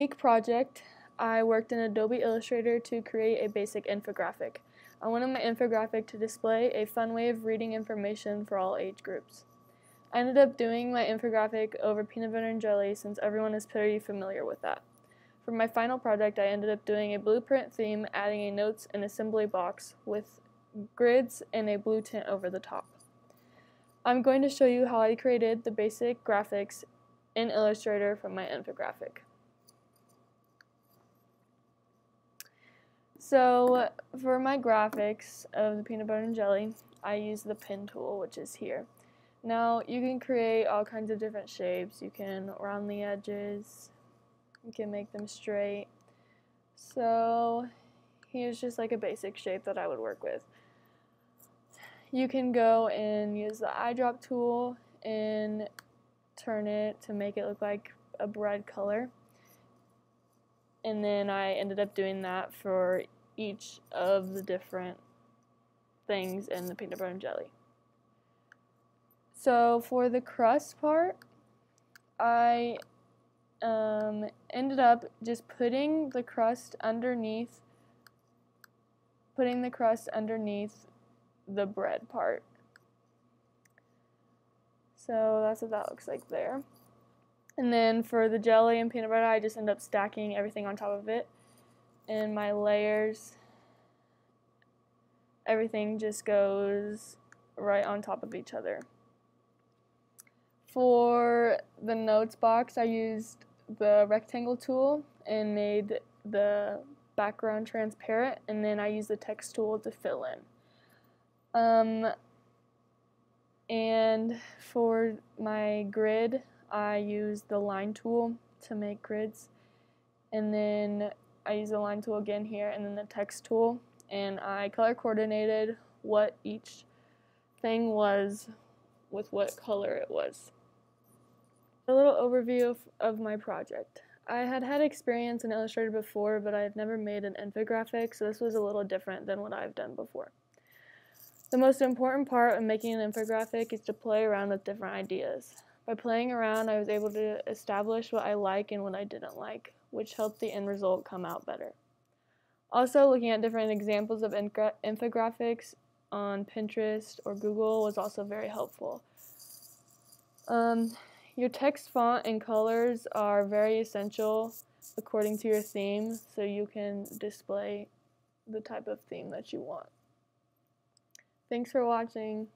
Week project, I worked in Adobe Illustrator to create a basic infographic. I wanted my infographic to display a fun way of reading information for all age groups. I ended up doing my infographic over peanut butter and jelly since everyone is pretty familiar with that. For my final project, I ended up doing a blueprint theme, adding a notes and assembly box with grids and a blue tint over the top. I'm going to show you how I created the basic graphics in Illustrator from my infographic. So for my graphics of the peanut butter and jelly, I use the pen tool, which is here. Now you can create all kinds of different shapes. You can round the edges, you can make them straight. So here's just like a basic shape that I would work with. You can go and use the eyedrop tool and turn it to make it look like a bread color. And then I ended up doing that for each of the different things in the peanut butter and jelly. So for the crust part, I um, ended up just putting the crust underneath, putting the crust underneath the bread part. So that's what that looks like there. And then for the jelly and peanut butter, I just end up stacking everything on top of it. And my layers, everything just goes right on top of each other. For the notes box, I used the rectangle tool and made the background transparent, and then I used the text tool to fill in. Um, and for my grid, I use the line tool to make grids. And then I use the line tool again here and then the text tool. And I color coordinated what each thing was with what color it was. A little overview of, of my project. I had had experience in Illustrator before, but I had never made an infographic, so this was a little different than what I've done before. The most important part of making an infographic is to play around with different ideas. By playing around, I was able to establish what I like and what I didn't like, which helped the end result come out better. Also, looking at different examples of infographics on Pinterest or Google was also very helpful. Um, your text font and colors are very essential according to your theme, so you can display the type of theme that you want. Thanks for watching.